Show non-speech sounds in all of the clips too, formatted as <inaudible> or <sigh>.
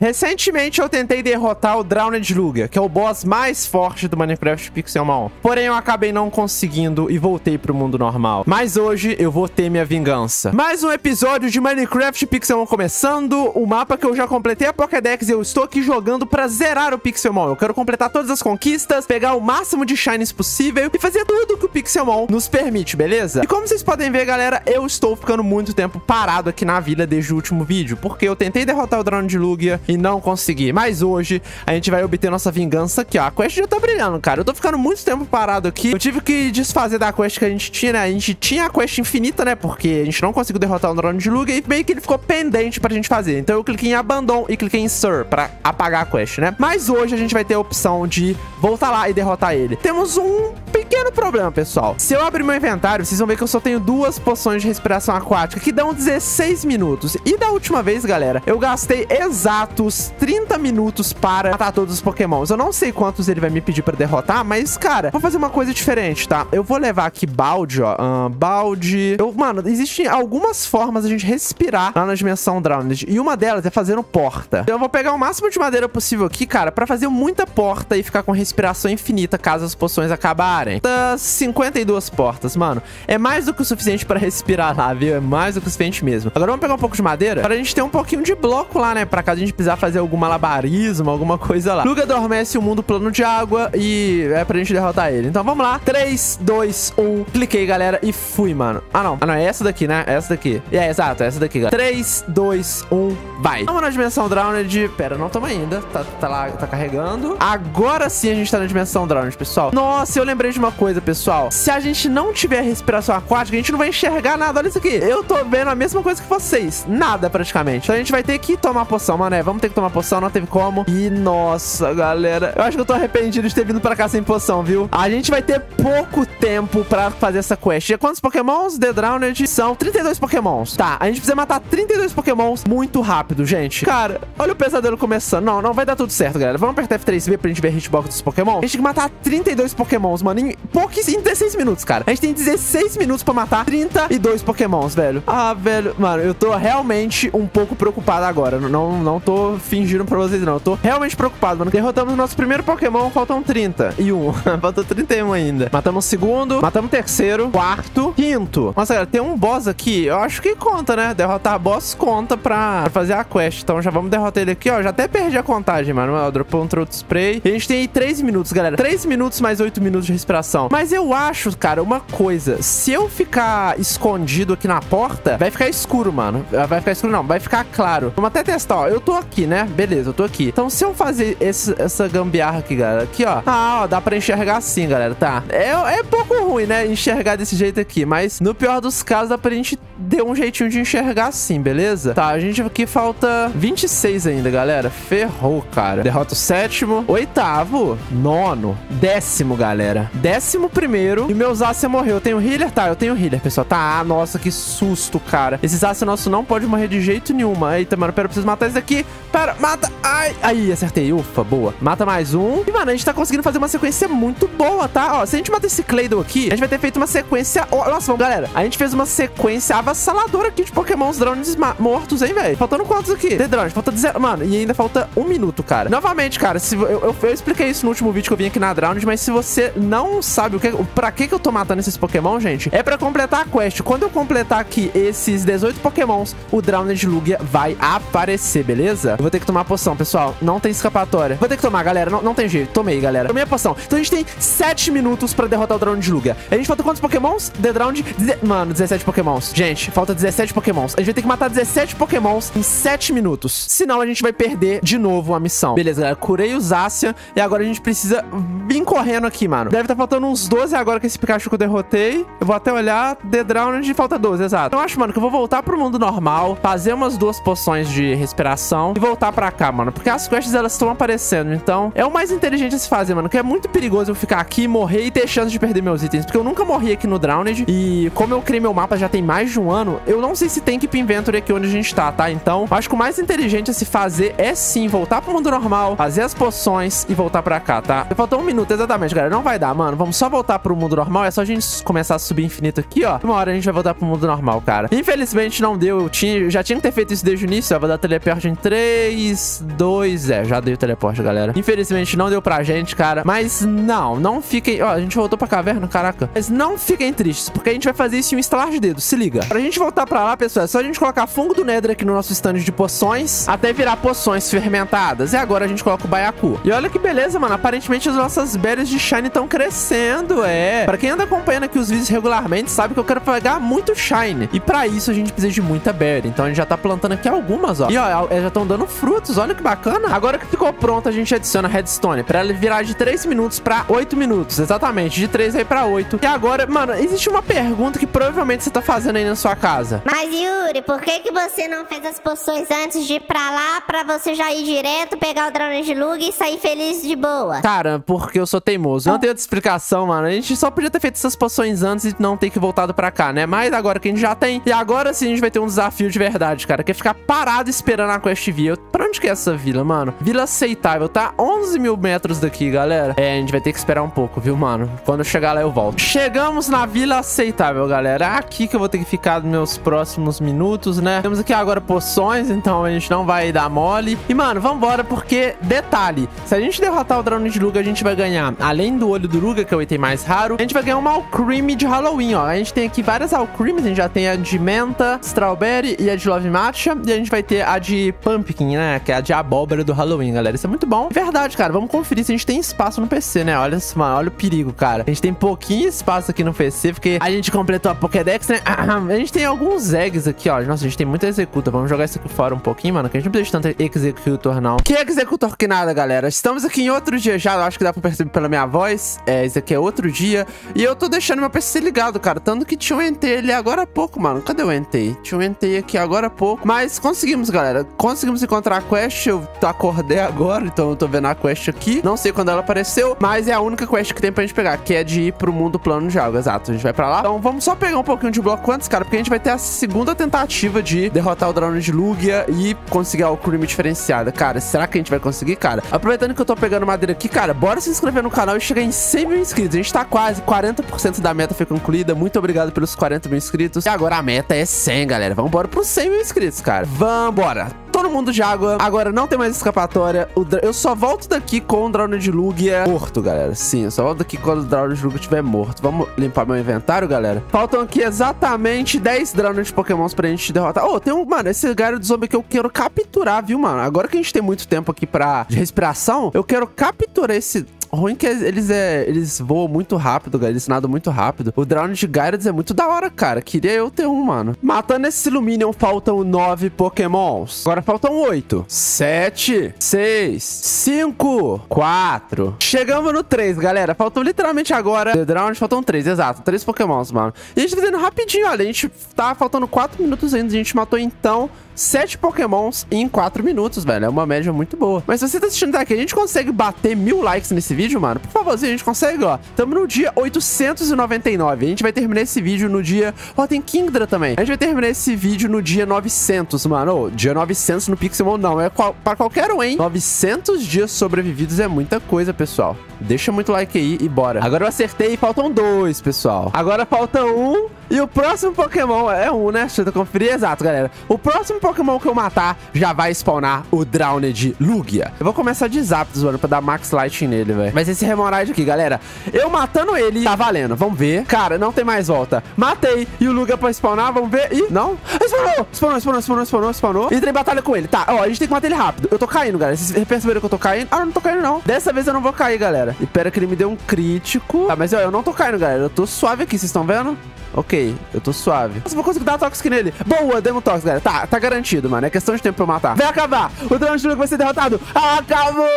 Recentemente eu tentei derrotar o Drowned Lugia, que é o boss mais forte do Minecraft Pixelmon. Porém eu acabei não conseguindo e voltei pro mundo normal. Mas hoje eu vou ter minha vingança. Mais um episódio de Minecraft Pixelmon começando. O mapa que eu já completei a Pokédex e eu estou aqui jogando pra zerar o Pixelmon. Eu quero completar todas as conquistas, pegar o máximo de shines possível e fazer tudo que o Pixelmon nos permite, beleza? E como vocês podem ver, galera, eu estou ficando muito tempo parado aqui na vila desde o último vídeo, porque eu tentei derrotar o Drowned Lugia e não consegui. Mas hoje a gente vai obter nossa vingança aqui, ó. A quest já tá brilhando, cara. Eu tô ficando muito tempo parado aqui. Eu tive que desfazer da quest que a gente tinha, né? A gente tinha a quest infinita, né? Porque a gente não conseguiu derrotar o drone de Luga e meio que ele ficou pendente pra gente fazer. Então eu cliquei em Abandon e cliquei em Sir pra apagar a quest, né? Mas hoje a gente vai ter a opção de voltar lá e derrotar ele. Temos um pequeno problema, pessoal. Se eu abrir meu inventário, vocês vão ver que eu só tenho duas poções de respiração aquática, que dão 16 minutos. E da última vez, galera, eu gastei exatos 30 minutos para matar todos os pokémons. Eu não sei quantos ele vai me pedir para derrotar, mas, cara, vou fazer uma coisa diferente, tá? Eu vou levar aqui balde, ó. Uh, balde... Eu, mano, existem algumas formas a gente respirar lá na dimensão Drowned. E uma delas é fazendo porta. Então eu vou pegar o máximo de madeira possível aqui, cara, para fazer muita porta e ficar com respiração infinita caso as poções acabarem. Tá 52 portas, mano. É mais do que o suficiente para respirar lá, viu? É mais do que o suficiente mesmo. Agora vamos pegar um pouco de madeira para a gente ter um pouquinho de bloco lá, né? Pra caso a gente precisar fazer algum malabarismo, alguma coisa lá. Luga adormece o mundo plano de água e é pra gente derrotar ele. Então vamos lá. 3, 2, 1. Cliquei, galera, e fui, mano. Ah, não. Ah, não. É essa daqui, né? É essa daqui. É, exato. É essa daqui, galera. 3, 2, 1. Vai. Vamos na dimensão Drowned. Pera, não tamo ainda. Tá, tá lá, tá carregando. Agora sim a gente tá na dimensão Drowned, pessoal. Nossa, eu lembrei de uma coisa, pessoal. Se a gente não tiver respiração aquática, a gente não vai enxergar nada. Olha isso aqui. Eu tô vendo a mesma coisa que vocês. Nada, praticamente. Então a gente vai ter que tomar poção, mano. É, vamos ter que tomar poção. Não teve como. E, nossa, galera. Eu acho que eu tô arrependido de ter vindo pra cá sem poção, viu? A gente vai ter pouco tempo pra fazer essa quest. E quantos pokémons? The Drowned são 32 pokémons. Tá, a gente precisa matar 32 pokémons muito rápido, gente. Cara, olha o pesadelo começando. Não, não vai dar tudo certo, galera. Vamos apertar F3B pra gente ver a hitbox dos pokémon. A gente tem que matar 32 pokémons, mano, em poucos, em 16 minutos, cara. A gente tem 16 minutos pra matar 32 pokémons, velho. Ah, velho, mano, eu tô realmente um pouco preocupado agora. Não, não tô fingindo pra vocês, não. Eu tô realmente preocupado, mano. Derrotamos o nosso primeiro Pokémon, faltam 30. E um. <laughs> Faltou 31 ainda. Matamos o segundo, matamos o terceiro, quarto, quinto. Nossa, galera, tem um boss aqui. Eu acho que conta, né? Derrotar boss conta pra, fazer a quest. Então já vamos derrotar ele aqui, ó. Já até perdi a contagem, mano. Dropou um Throat Spray. E a gente tem aí 3 minutos, galera. 3 minutos mais 8 minutos de respiração. Mas eu acho, cara, uma coisa. Se eu ficar escondido aqui na porta, vai ficar escuro, mano. Vai ficar escuro, não. Vai ficar claro. Vamos até testar, ó. Eu tô aqui, né? Beleza, eu tô aqui. Então, se eu fazer esse, essa gambiarra aqui, galera, aqui, ó. Ah, ó, dá pra enxergar assim, galera, tá? É, é pouco ruim, né? Enxergar desse jeito aqui. Mas, no pior dos casos, dá pra gente ter um jeitinho de enxergar assim, beleza? Tá, a gente aqui falta 26 ainda, galera. Ferrou, cara. Derrota o sétimo, oitavo, nono, décimo, galera. Décimo primeiro. E meu Zacia morreu. Eu tenho healer? Tá, eu tenho healer, pessoal. Tá, ah, nossa, que susto, cara. Esse Zacia nosso não pode morrer de jeito nenhum. Eita, mano, pera, eu preciso matar esse daqui. Pera, mata. Ai, aí, acertei. Ufa, boa. Mata mais um. E, mano, a gente tá conseguindo fazer uma sequência muito boa, tá? Ó, se a gente matar esse Claydon aqui, a gente vai ter feito uma sequência... Nossa, vamos, galera. A gente fez uma sequência avassaladora aqui de pokémons drones mortos, hein, velho? Faltando quantos aqui? The drones, falta 10... Mano, e ainda falta um minuto, cara. Novamente, cara, se eu, eu, eu, expliquei isso no último vídeo que eu vim aqui na Drowned, mas se você não sabe o que... Pra que que eu tô matando esses pokémon, gente, é pra completar a quest. Quando eu completar aqui esses 18 pokémons, o Drowned Lugia vai aparecer, beleza? Eu vou ter que tomar poção, pessoal. Não tem escapatória. Vou ter que tomar, galera. Não, não tem jeito. Tomei, galera. Tomei a poção. Então a gente tem 7 minutos pra derrotar o Drowned Lugia. A gente falta quantos pokémons? The Drowned... Mano, 17 pokémons. Gente, falta 17 pokémons. A gente vai ter que matar 17 pokémons em 7 minutos. Senão a gente vai perder de novo a missão. Beleza, galera. Curei o Zacian. E agora a gente precisa vir correndo aqui, mano. Deve estar tá faltando uns 12 agora com esse Pikachu que eu derrotei. Eu vou até olhar. The Drowned falta 12, exato. Eu acho, mano, que eu vou voltar pro mundo normal. Fazer umas duas poções de respiração. E voltar pra cá, mano. Porque as quests, elas estão aparecendo. Então, é o mais inteligente a se fazer, mano. Que é muito perigoso eu ficar aqui, morrer e ter chance de perder meus itens. Porque eu nunca morri aqui no Drowned. E como eu criei meu mapa já tem mais de um ano, eu não sei se tem Keep Inventory aqui onde a gente tá, tá? Então, acho que o mais inteligente a se fazer é sim voltar pro mundo normal, fazer as poções e voltar pra cá, tá? Faltou um minuto, exatamente, galera. Não vai dar, mano. Vamos só voltar pro mundo normal. É só a gente começar a subir infinito aqui, ó. Uma hora a gente vai voltar pro mundo normal, cara. Infelizmente não deu. Eu tinha, já tinha que ter feito isso desde o início. Eu vou dar teleporte em 3, 2... É, já dei o teleporte, galera. Infelizmente não deu pra gente, cara. Mas não, não fiquem... Ó, a gente voltou pra caverna, caraca. Mas não fiquem tristes, porque a gente vai fazer isso em um estalar de dedo. Se liga. Pra gente voltar pra lá, pessoal, é só a gente colocar fungo do Nether aqui no nosso stand de poções, até virar poções fermentadas. E agora a gente coloca o baiacu. E olha que beleza, mano. Aparentemente as nossas berries de shine estão crescendo, é. Pra quem anda acompanhando aqui os vídeos regularmente, sabe que eu quero pegar muito shine. E pra isso a gente precisa de muita berry. Então a gente já tá plantando aqui algumas, ó. E ó, já estão dando frutos. Olha que bacana. Agora que ficou pronto, a gente adiciona redstone pra ela virar de 3 minutos pra 8 minutos. Exatamente, de 3 aí pra 8. E agora, mano, existe uma pergunta que provavelmente você tá fazendo aí na sua casa. Mas Yuri, por que que você não fez as poções antes de ir pra lá pra você já ir direto, pegar o drone de lug e sair feliz de boa? Cara, porque eu sou teimoso. Não tem outra explicação, mano. A gente só podia ter feito essas poções antes e não ter que voltado pra cá, né? Mas agora que a gente já tem. E agora sim a gente vai ter um desafio de verdade, cara. Que é ficar parado esperando a quest vir. Pra onde que é essa vila, mano? Vila aceitável, tá? 11 mil metros daqui, galera. É, a gente vai ter que esperar um pouco, viu, mano? Quando eu chegar lá eu volto. Chegamos na vila aceitável, galera. É aqui que eu vou ter que ficar nos meus próximos minutos, né? Temos aqui agora poções, então a gente não vai dar mole. E, mano, vambora, porque, detalhe, se a gente derrotar o drone de Luga, a gente vai ganhar, além do olho do Luga, que é o item mais raro, a gente vai ganhar uma Alcreme de Halloween, ó. A gente tem aqui várias Alcremes, a gente já tem a de menta, strawberry e a de love matcha, e a gente vai ter a de pumpkin, né, que é a de abóbora do Halloween, galera. Isso é muito bom. Verdade, cara, vamos conferir se a gente tem espaço no PC, né? Olha, mano, olha o perigo, cara. A gente tem pouquinho espaço aqui no PC, porque a gente completou a Pokédex, né? <coughs> A gente tem alguns eggs aqui, ó. Nossa, a gente tem muita executa. Vamos jogar isso aqui fora um pouquinho, mano, que a gente não precisa de tanto executor, não. Que executor que nada, galera. Estamos aqui em outro dia já, eu acho que dá pra perceber pela minha voz. É, aqui é outro dia. E eu tô deixando meu PC ligado, cara. Tanto que tinha um NT ali agora há pouco, mano. Cadê o NT? Tinha um NT aqui agora há pouco. Mas conseguimos, galera. Conseguimos encontrar a quest. Eu acordei agora, então eu tô vendo a quest aqui. Não sei quando ela apareceu, mas é a única quest que tem pra gente pegar, que é de ir pro mundo plano de algo. Exato, a gente vai pra lá. Então vamos só pegar um pouquinho de bloco antes, cara, porque a gente vai ter a segunda tentativa de derrotar o drone de Lugia e conseguir a crime diferenciada. Cara, será que a gente vai conseguir, cara? Aproveitando que eu tô pegando madeira aqui, cara, bora se inscrever no canal e chegar em 100 mil inscritos. A gente tá quase, 40% da meta foi concluída. Muito obrigado pelos 40 mil inscritos. E agora a meta é 100, galera. Vambora pros 100 mil inscritos, cara. Vambora todo mundo de água. Agora não tem mais escapatória. Eu só volto daqui com o drone de Lugia morto, galera. Sim, eu só volto daqui quando o drone de Lugia estiver morto. Vamos limpar meu inventário, galera. Faltam aqui exatamente 10 drones de pokémons pra gente derrotar. Oh, tem um... Mano, esse galho de zombie que eu quero capturar, viu, mano? Agora que a gente tem muito tempo aqui pra... respiração, eu quero capturar esse ruim que eles é, eles voam muito rápido, galera. Eles nadam muito rápido. O Drown de Gyarados é muito da hora, cara. Queria eu ter um, mano. Matando esse Illuminion, faltam nove pokémons. Agora faltam oito. Sete. Seis. Cinco. Quatro. Chegamos no três, galera. Faltam literalmente agora... The Drown, faltam três, exato. Três pokémons, mano. E a gente fazendo rapidinho, olha. A gente tá faltando quatro minutos ainda. A gente matou, então... 7 pokémons em 4 minutos, velho. É uma média muito boa. Mas se você tá assistindo daqui, a gente consegue bater mil likes nesse vídeo, mano? Por favorzinho, a gente consegue, ó. Tamo no dia 899. A gente vai terminar esse vídeo no dia... Ó, tem Kingdra também. A gente vai terminar esse vídeo no dia 900, mano. Ô, dia 900 no Pixelmon não. É qual... pra qualquer um, hein? 900 dias sobrevividos é muita coisa, pessoal. Deixa muito like aí e bora. Agora eu acertei e faltam dois, pessoal. Agora falta um e o próximo Pokémon é um, né? Deixa eu conferir. Exato, galera. O próximo Pokémon que eu matar já vai spawnar o Drowned Lugia. Eu vou começar de Zapdos, mano, pra dar Max Light nele, velho. Mas esse Hemorrhage aqui, galera, eu matando ele, tá valendo. Vamos ver. Cara, não tem mais volta. Matei. E o Lugia pra spawnar, vamos ver. Ih, não. Spawnou, spawnou, spawnou, spawnou, spawnou, spawnou. Entrei em batalha com ele. Tá, ó, a gente tem que matar ele rápido. Eu tô caindo, galera. Vocês perceberam que eu tô caindo? Ah, eu não tô caindo, não. Dessa vez eu não vou cair, galera. E pera que ele me deu um crítico. Tá, mas ó, eu não tô caindo, galera. Eu tô suave aqui, vocês estão vendo? Ok, eu tô suave. Nossa, vou conseguir dar toxic nele. Boa, demos toxic, galera. Tá, tá garantido, mano. É questão de tempo pra eu matar. Vai acabar. O drone vai ser derrotado. Acabou!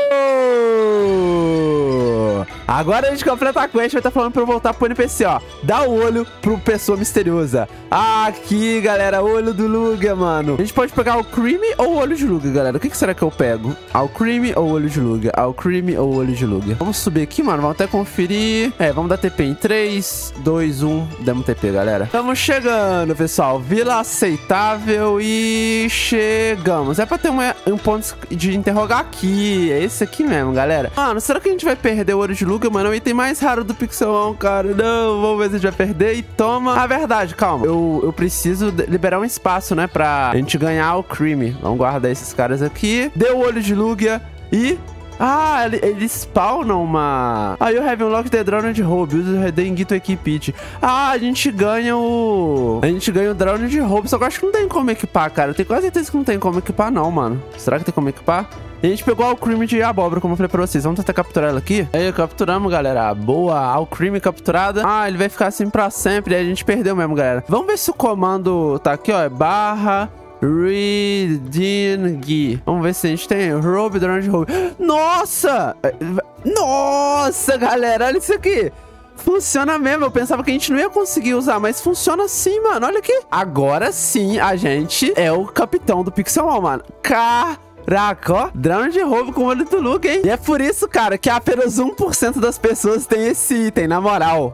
Agora a gente completa a quest. Vai estar tá falando pra eu voltar pro NPC, ó. Dá o olho pro pessoa misteriosa. Aqui, galera. Olho do Luga, mano. A gente pode pegar o Cream ou o olho de Luga, galera. O que, que será que eu pego? Ao Cream ou o olho de Luga? Ao Cream ou o olho de Luga? Vamos subir aqui, mano. Vamos até conferir. É, vamos dar TP em 3, 2, 1. Demos TP, galera. Estamos chegando, pessoal. Vila aceitável e chegamos. É pra ter um, um ponto de interrogar aqui. É esse aqui mesmo, galera. Mano, será que a gente vai perder o olho de Luga? Luga, mano. É o item mais raro do Pixelmon, cara. Não, vamos ver se a gente vai perder. E toma. A verdade, calma. Eu, eu preciso liberar um espaço, né? Pra gente ganhar o Creamy. Vamos guardar esses caras aqui. Deu o olho de Lugia e ah, eles spawnam uma... Ah, you have unlocked the drone de roubo. Use the Ingito Equipit. Ah, a gente ganha o... A gente ganha o drone de roubo. Só que eu acho que não tem como equipar, cara. Eu tenho quase certeza que não tem como equipar, não, mano. Será que tem como equipar? E a gente pegou a cream de abóbora, como eu falei pra vocês. Vamos tentar capturar ela aqui. Aí, capturamos, galera. Boa, a cream capturada. Ah, ele vai ficar assim pra sempre. Aí a gente perdeu mesmo, galera. Vamos ver se o comando tá aqui, ó. É barra Reading. Vamos ver se a gente tem Robe durante Robe. Nossa! Nossa, galera, olha isso aqui. Funciona mesmo. Eu pensava que a gente não ia conseguir usar, mas funciona sim, mano. Olha aqui. Agora sim, a gente é o capitão do Pixelmon, mano. Caraca, ó. Drone de roubo com o olho do Luke, hein? E é por isso, cara, que apenas 1% das pessoas tem esse item, na moral.